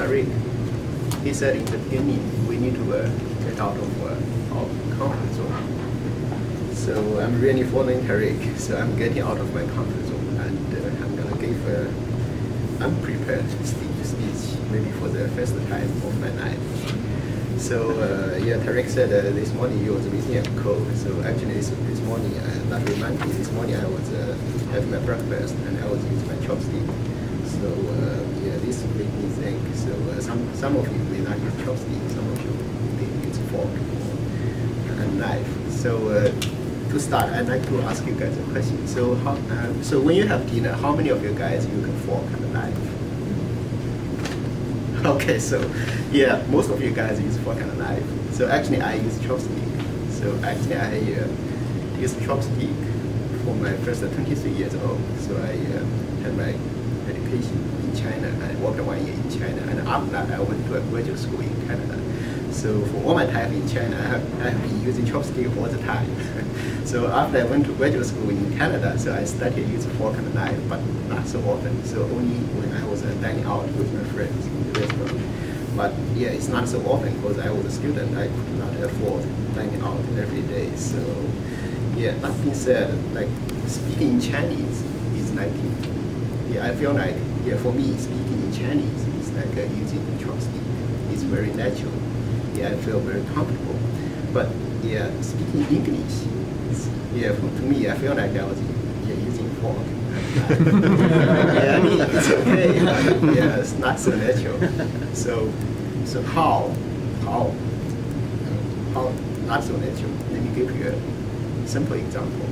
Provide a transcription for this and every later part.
Tariq, he said in the beginning, we need to uh, get out of uh, our comfort zone. So I'm really following Tariq. So I'm getting out of my comfort zone, and uh, I'm gonna give an unprepared speech, maybe for the first time of my life. So uh, yeah, Tariq said uh, this morning you was meeting at cold. So actually this, this morning, uh, that reminds me, this morning I was uh, having my breakfast and I was using my chopstick. So uh, yeah, this made me uh, some some of you may not use chopstick, some of you may use fork and knife. So uh, to start, I'd like to ask you guys a question. So how, uh, so when you have dinner, how many of you guys use a fork and knife? Okay, so yeah, most of you guys use fork and knife. So actually, I use chopstick. So actually, I uh, use chopstick for my first 23 years old. So I uh, had my education in China. I worked one year in China, and after that, I went to a graduate school in Canada. So for all my time in China, I have, been using chopstick all the time. so after I went to graduate school in Canada, so I started using fork and knife, but not so often. So only when I was uh, dining out with my friends in the restaurant. But yeah, it's not so often because I was a student. I could not afford dining out every day. So yeah, that being said, like speaking Chinese is like, yeah, I feel like, yeah, for me, speaking in Chinese is like uh, using chopstick. It's very natural. Yeah, I feel very comfortable. But yeah, speaking English, yeah, for, to me, I feel like I was yeah, using fork. yeah, I mean, it's okay. yeah, it's not so natural. So, so how, how, how not so natural? Let me give you a simple example.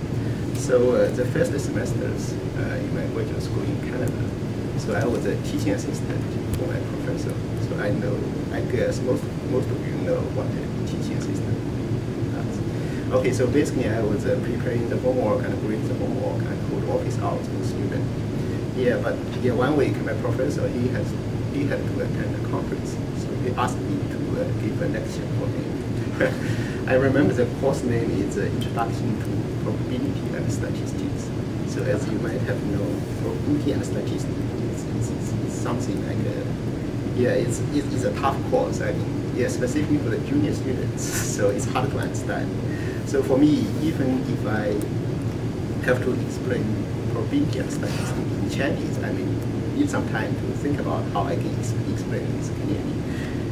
So uh, the first semesters uh, in my graduate school in Canada, so I was a teaching assistant for my professor. So I know, I guess most most of you know what a teaching assistant does. Okay, so basically I was uh, preparing the homework and grading the homework and hold office hours with students. Yeah, but yeah, one week my professor he has he had to attend a conference, so he asked me to uh, give a lecture for him. I remember the course name is uh, Introduction to Probability and Statistics. So as you might have known, probability and statistics is, is, is, something like a, yeah, it's, it's, it's a tough course. I mean, yeah, specifically for the junior students, so it's hard to understand. So for me, even if I have to explain probability and statistics in Chinese, I mean, need some time to think about how I can ex explain this clearly.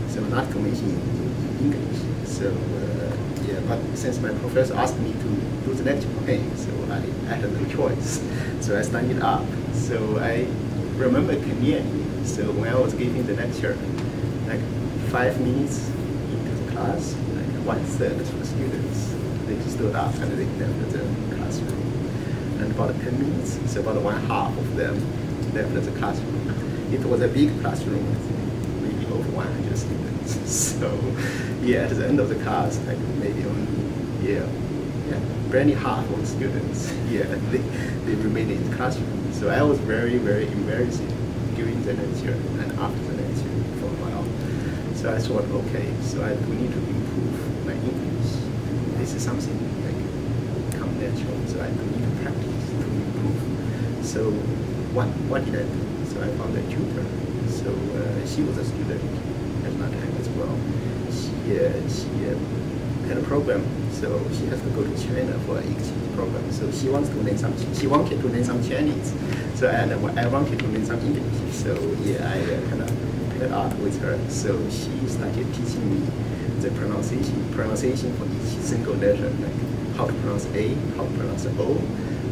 So not to mention English. So uh, yeah, but since my professor asked me to do the lecture for him, so I, I had no choice. So I studied up. So I remember clearly. So when I was giving the lecture, like five minutes into the class, like one third of the students, they stood up and they left the classroom. And about 10 minutes, so about one half of them left the classroom. It was a big classroom, over 100 students. So yeah, at the end of the class, like maybe only, yeah, yeah, barely half of students, yeah, they, they remained in the classroom. So I was very, very embarrassed during the lecture and after the lecture for a while. So I thought, okay, so I do need to improve my English. This is something like come natural, so I do need to practice to improve. So what, what did I do? So I found a tutor. So uh, she was a student at that time as well. She, uh, she uh, had a program, so she has to go to China for an exchange program. So she wants to learn some, she wanted to learn some Chinese. So and I wanted to learn some English. So yeah, I kind of paired up with her. So she started teaching me the pronunciation, pronunciation for each single letter, like how to pronounce A, how to pronounce O,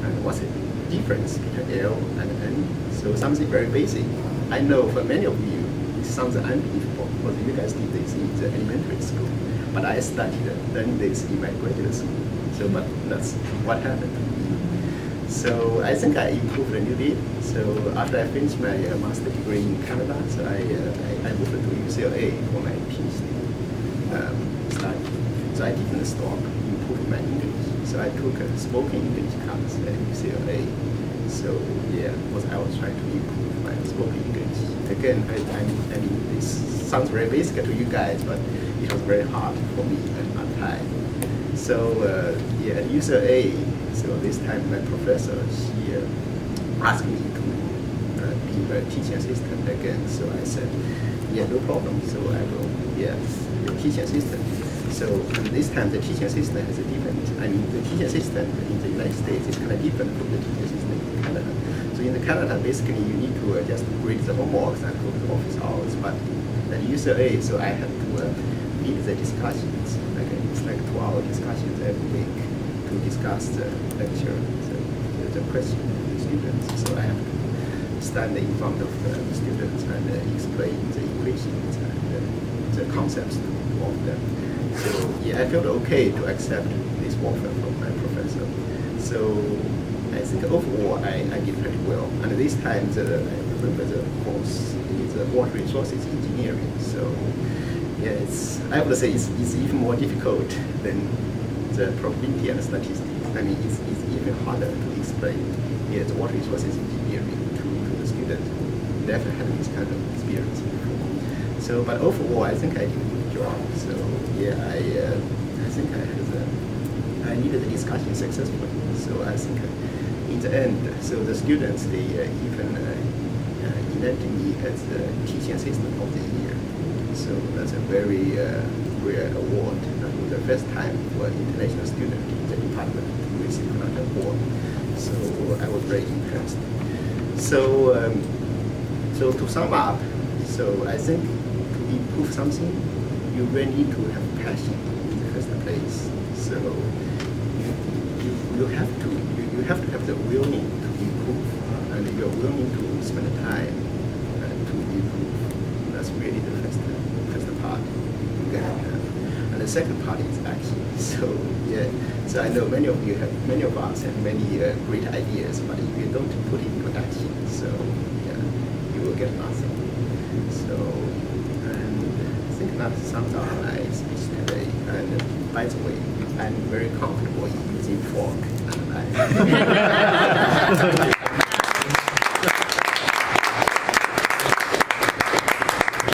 and what's the difference between L and N. So something very basic. I know for many of you, it sounds unbelievable because you guys did this in the elementary school. But I started learning this in my graduate school. So, but that's what happened. So I think I improved a little bit. So after I finished my uh, master degree in Canada, so I, uh, I, I, moved to UCLA for my PhD um, study. So I didn't stop improving my English. So I took a spoken English class at UCLA. So yeah, was I was trying to improve my spoken English. Again, I, I, I mean, this sounds very basic to you guys, but it was very hard for me at that time. So uh, yeah, user A. so this time my professor, she uh, asked me to uh, be a teaching assistant again. So I said, yeah, no problem. So I will, yeah, the teaching assistant. So this time the teaching assistant is different. I mean, the teaching assistant in the United States is kind of different from the teaching assistant in Canada, basically you need to uh, just grade the homeworks and go to office hours. But at UCLA, so I have to uh, lead the discussions. Like it's like two-hour discussions every week to discuss the lecture, the, the question of the students. So I have to stand in front of the students and uh, explain the equations and uh, the concepts of them. So yeah, I felt okay to accept this offer from my professor. So I think overall I, I did pretty well. And this time the, I remember the course is uh, water resources engineering. So yeah, it's, I would say it's, it's even more difficult than the probability and statistics. I mean, it's, it's even harder to explain yeah, the water resources engineering to the student who never had this kind of experience before. So, but overall, I think I did a good job. So, yeah, I, uh, I think I had the, I needed the discussion successfully. So, I think in the end, so the students they uh, even uh, uh, elected me as the teaching assistant of the year. So that's a very uh, rare award. And the first time for an international student in the department to receive an award. So I was very impressed. So, um, so to sum up, so I think to improve something, you really need to have passion in the first place. So you, you, you have to you, you have to have the willing to improve, uh, and you're willing to spend time uh, to improve. That's really the first first part you gotta have. And the second part is action. So yeah, so I know many of you have many of us have many uh, great ideas, but if you don't put it into action, so yeah, you will get nothing. So and I think that sums up my speech today. And by the way, I'm very comfortable in using fork. And I